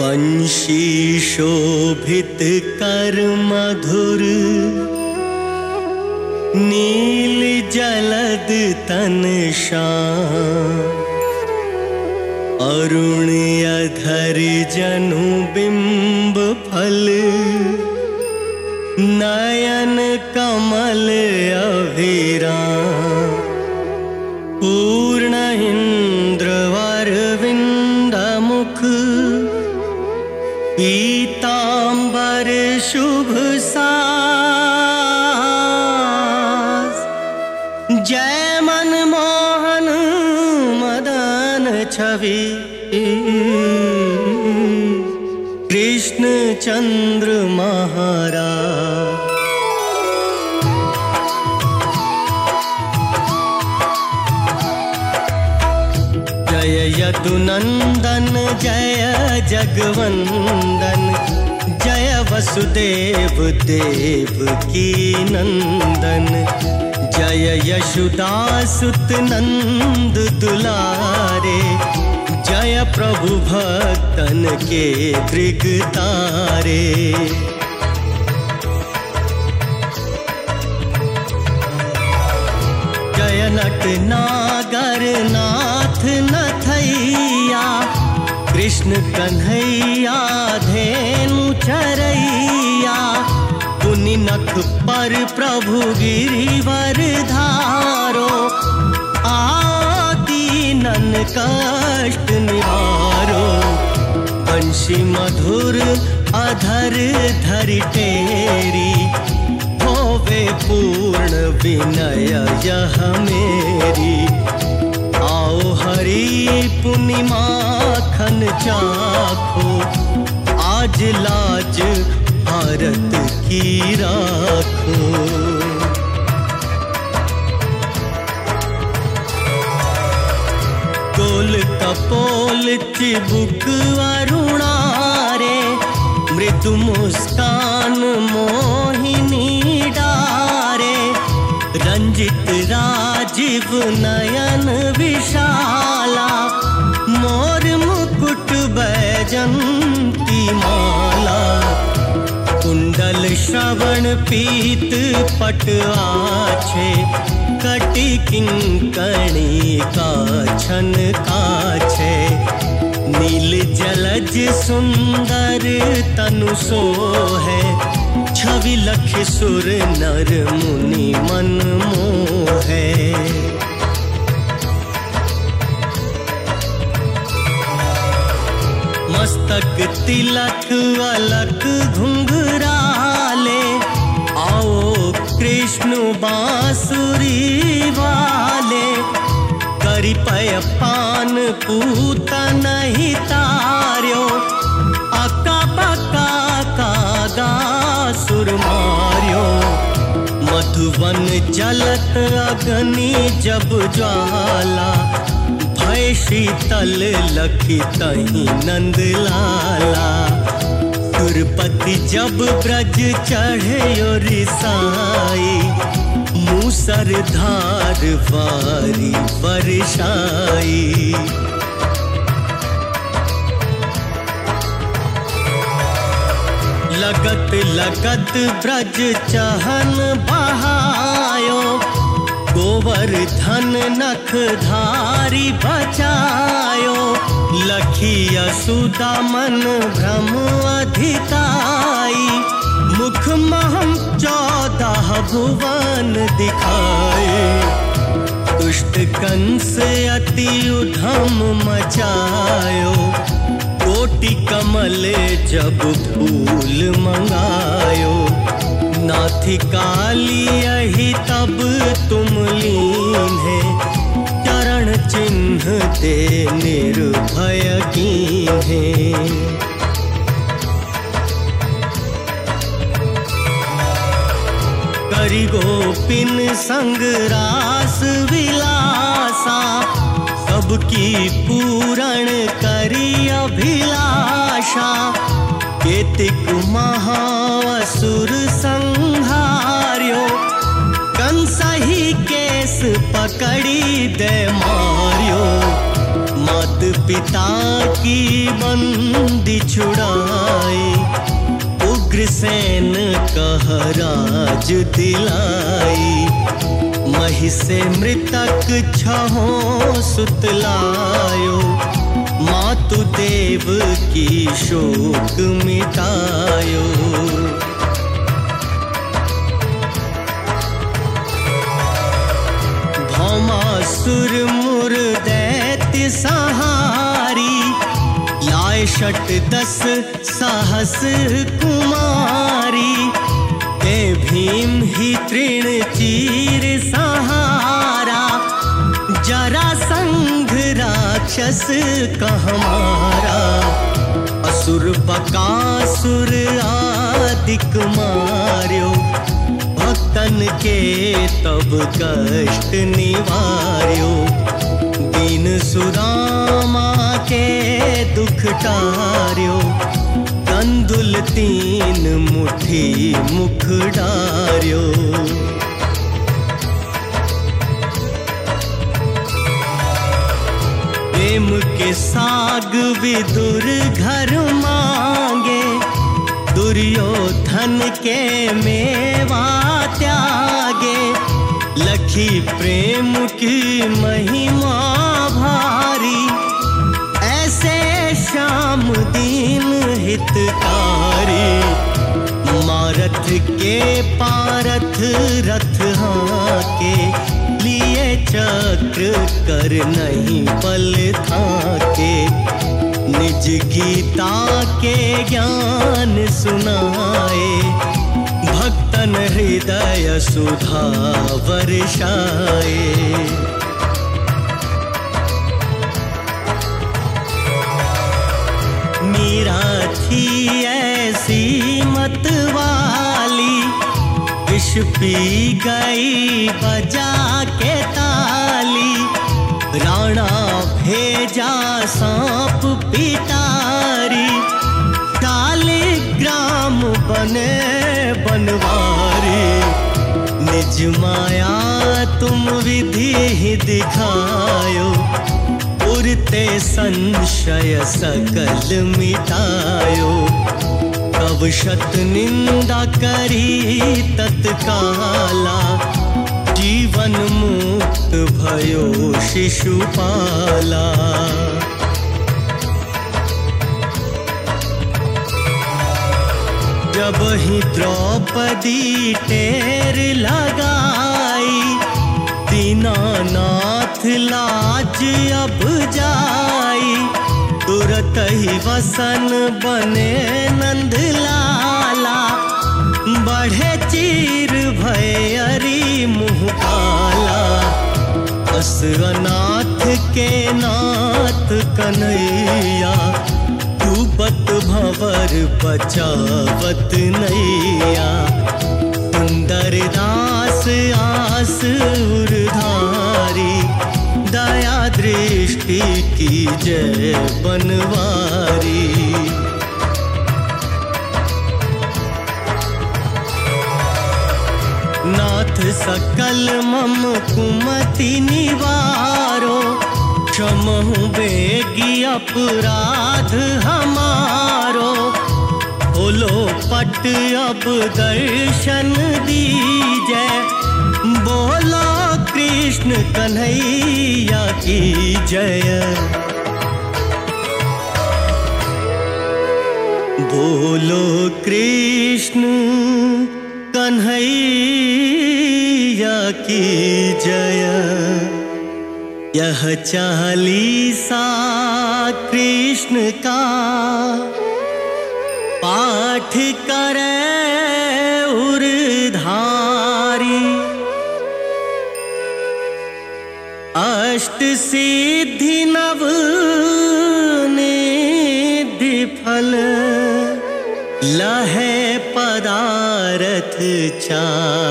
वंशी शोभित कर मधुर नील जलद तन अरुण अधर जनु बिंब फल। नयन कमल अभिरा पूर्ण पीताम्बर शुभ जय मन मोहन मदन छवि। कृष्णचन्द्रमा यदुनंदन, जय जगवंदन, जय वसुदेव देव की नंदन, जय यशुदासुत नंद दुलारे, जय प्रभु भक्तन के दृग तारे जय नट नागर नाथ नथैया कृष्ण कन्हैया, धेनु चरैया पुनि नख पर प्रभु गिरिवर धारो आदि नन कष्ट निवारो। वंशी मधुर अधर धरि टेरी, होवे पूर्ण विनय यह मेरी। हरि पुनि माखन चाखो। आज लाज भारत की राखो। कोल कपोल चिबुक अरुणारे, मृदु मुस्कान मोहिनी डारे। रंजित राजीव नयन विशाला। बैजंती माला, कुंडल श्रवण पीत पट आछे, कटि किंकणी काछन काछे। नील जलज सुंदर तनु सोहे, छवि लख सुर नर मुनि मन मोहे। मस्तक तिलक अलक घुंघराले। आओ कृष्ण बांसुरी वाले। करी पय पान पूत नहीं तारो अका बका कागा सुर मार्यो। मधुवन जलत अग्नि जब ज्वाला। शीतल लखी तही नंद लाला सुरपति जब ब्रज चढ़े रिसाई मूसर धार वारी बरसाई। लगत लगत ब्रज चहन बहायो गोवर्धन नख धारी बचायो। लखिया सुदा मन भ्रम अधिकाई मुख महम चौदह भुवन दिखाए। दुष्ट कंस अति उधम मचायो। कोटि कमल जब फूल मंगायो। नाथी काली यही तब तुम लीन है। चरण चिन्ह दे निर्भय कीन है। करी गोपिन संग रास विलासा, सबकी पूरण करी अभिलाषा। केतिक महासुर संहार्यो दे मारियो। मात पिता की बंदी छुड़ाई उग्रसेन कह राज दिलाई। मही से मृतक छहो सुतलायो। मातु देव की शोक मिटायो। भौमासुर मुर दैत्य सहारी, लाए शट दस साहस कुमारी। ते भीम ही तृण चीर सहारा, जरा संघ राक्षस कहमारा असुर बकासुर आदिक मार्यो भक्तन के तब कष्ट निवार्यो। दीन सुदामा के दुख टार्यो। कंदुल तीन मुठी मुख डार्यो। प्रेम के साग विदुर घर मांगे। दुर्योधन के त्यागे लखी प्रेम की महिमा भारी। ऐसे श्याम दीन हितकारी। मारथ के पारथ रथ के लिए चक्र कर नहीं पल थाके। निज गीता के ज्ञान सुनाए भक्तन हृदय सुधा वर्षाए। मीरा थी ऐसी मत वाली, विष पी गई बजा के ताली। राणा भेजा सांप पिटारी निज माया तुम विधि ही दिखायो। उड़ते संशय सकल मिटायो। कब शत निंदा करी तत्काला। जीवन मुक्त भयो शिशुपाला जब ही द्रौपदी टेर लगाई लाज अब जाई। तुरत ही वसन बने नंद लाला बढ़े चीर भयरी मुँह काला अस अनाथ के नाथ कन्हैया डूबत भवर बचावत नैया। सुंदर दास आस उर्धारी दया दृष्टि की जय बनवारी। नाथ सकल मम कुमति निवारो, क्षमहु बेगी अपराध हमारो। बोलो पट अब दर्शन दीजै, बोलो कृष्ण कन्हैया की जय। बोलो कृष्ण कन्हैया की जय। यह चालीसा कृष्ण का पाठ करे अष्ट सिद्धि नव निधि फल। लहे पदारथ चारी।